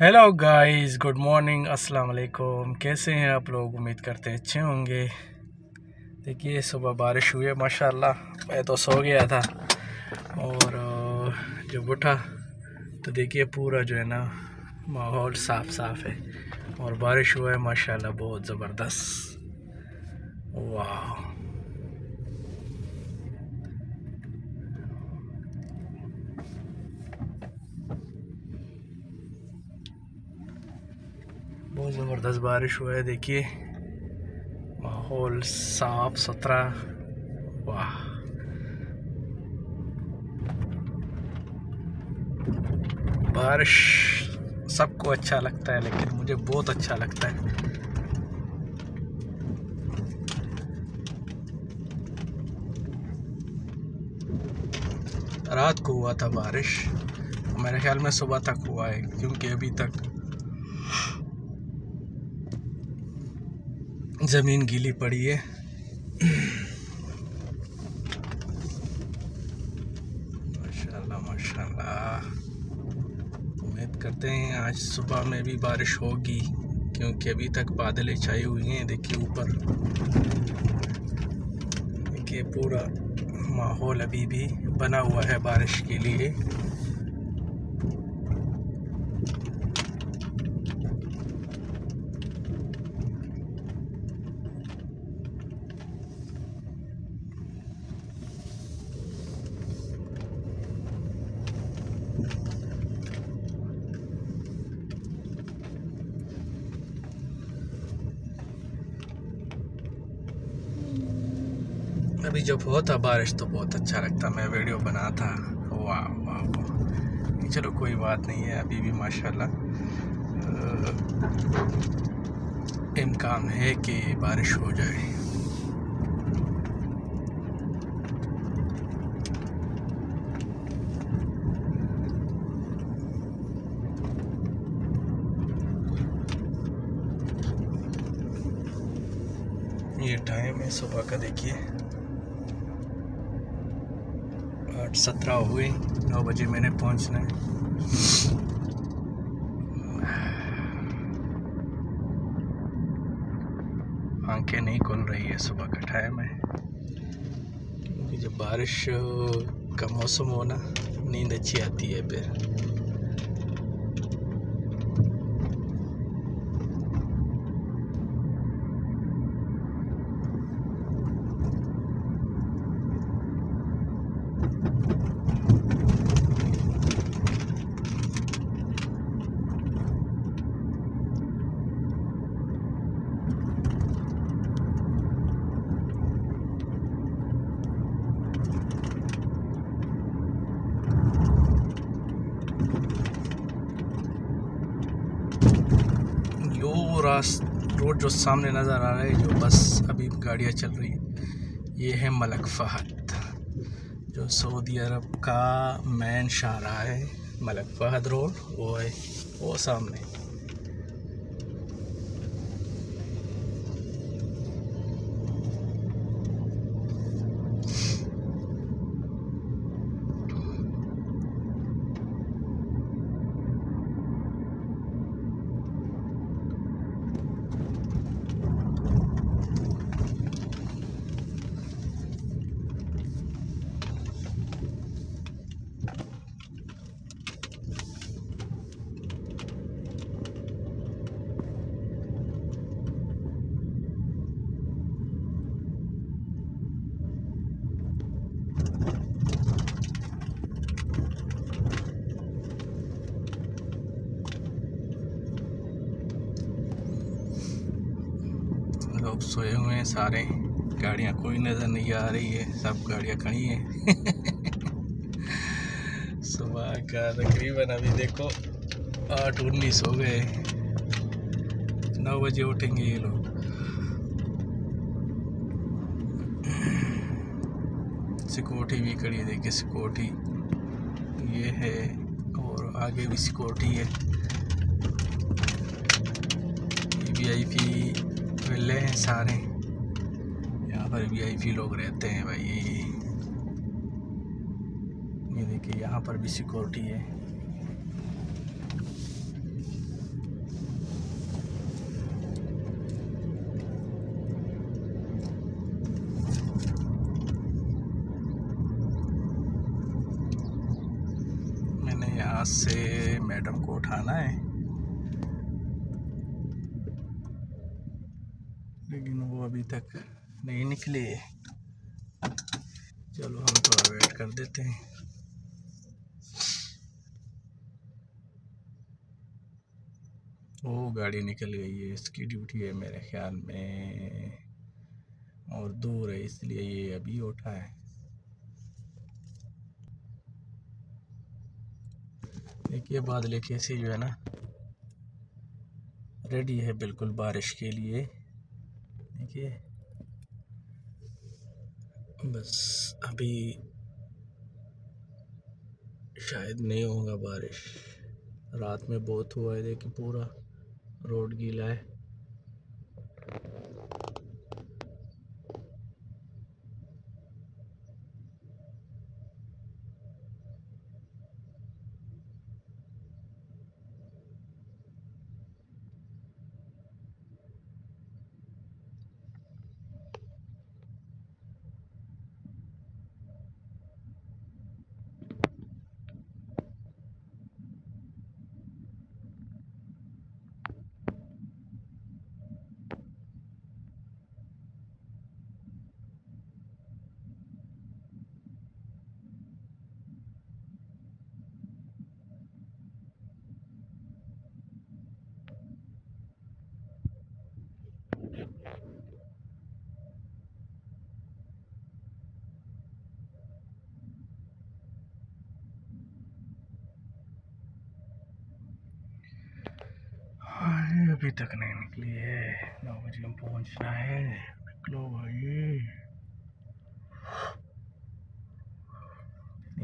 Hello guys good morning अस्सलाम वालेकुम कैसे हैं आप लोग? उम्मीद करते हैं अच्छे होंगे। देखिए, सुबह बारिश हुई है, माशाल्लाह। मैं तो सो गया था और जब उठा तो देखिए पूरा जो है ना, माहौल साफ़ साफ़ है और बारिश हुआ है, माशाल्लाह, बहुत ज़बरदस्त। वाह। बहुत ज़बरदस्त बारिश हुआ है, देखिए। माहौल साफ़ सुथरा। वाह। बारिश सबको अच्छा लगता है, लेकिन मुझे बहुत अच्छा लगता है। रात को हुआ था बारिश। मेरे ख्याल में सुबह तक हुआ है, क्योंकि अभी तक ज़मीन गीली पड़ी है। माशाल्लाह माशाल्लाह। उम्मीद करते हैं आज सुबह में भी बारिश होगी, क्योंकि अभी तक बादलें छाई हुई हैं, देखिए ऊपर। देखिए, पूरा माहौल अभी भी बना हुआ है बारिश के लिए। अभी जब होता बारिश तो बहुत अच्छा लगता मैं वीडियो बना था। वाह वाह वाह। चलो कोई बात नहीं है, अभी भी माशाल्लाह। इम्कान है कि बारिश हो जाए। ये टाइम है सुबह का, देखिए। आठ सत्रह हुए, नौ बजे मैंने पहुँचना है। आँखें नहीं खुल रही है, सुबह का टाइम है। क्योंकि जब बारिश का मौसम हो ना, नींद अच्छी आती है फिर। रोड जो सामने नज़र आ रहा है, जो बस अभी गाड़ियाँ चल रही है, ये है मलक फ़हद, जो सऊदी अरब का मेन शाहरा है, मलक फ़हद रोड, वो है, वो सामने। लोग सोए हुए हैं सारे। गाड़ियाँ कोई नज़र नहीं आ रही है, सब गाड़ियाँ खड़ी हैं। सुबह का तकरीबन अभी देखो, आठ उन्नीस हो गए। नौ बजे उठेंगे ये लोग। सिक्योरिटी भी खड़ी है, देखिए सिक्योरिटी। ये है और आगे भी सिक्योरिटी है। वी आई पी विले हैं सारे। यहाँ पर वी आई पी लोग रहते हैं भाई। ये देखिए, यहाँ पर भी सिक्योरिटी है। मैंने यहाँ से मैडम को उठाना है। लेकिन वो अभी तक नहीं निकले। चलो हम थोड़ा वेट कर देते हैं। वो गाड़ी निकल गई है, इसकी ड्यूटी है मेरे ख्याल में। और दूर है, इसलिए ये अभी उठा है। देखिए बादल कैसे जो है ना रेडी है बिल्कुल बारिश के लिए। देखिए। बस अभी शायद नहीं होगा बारिश। रात में बहुत हुआ है, देखिए पूरा रोड गीला है। अभी तक नहीं निकली है। नौ बजे हम पहुँचना है। निकलो भाई।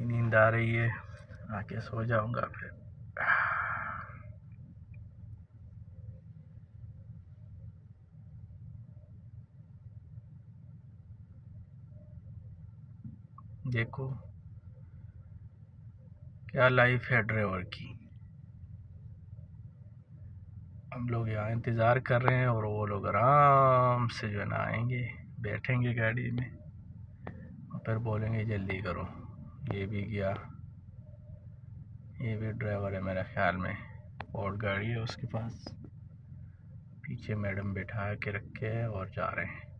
नींद आ रही है। आके सो जाऊँगा फिर। देखो, क्या लाइफ है ड्राइवर की? हम लोग यहाँ इंतज़ार कर रहे हैं और वो लोग आराम से जो है ना आएँगे, बैठेंगे गाड़ी में और फिर बोलेंगे, जल्दी करो। ये भी गया। ये भी ड्राइवर है मेरे ख्याल में, और गाड़ी है उसके पास। पीछे मैडम बैठा के रखे है और जा रहे हैं।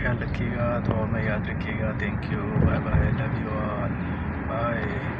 ख्याल रखिएगा दुआ में याद रखिएगा। Thank you bye bye love you all bye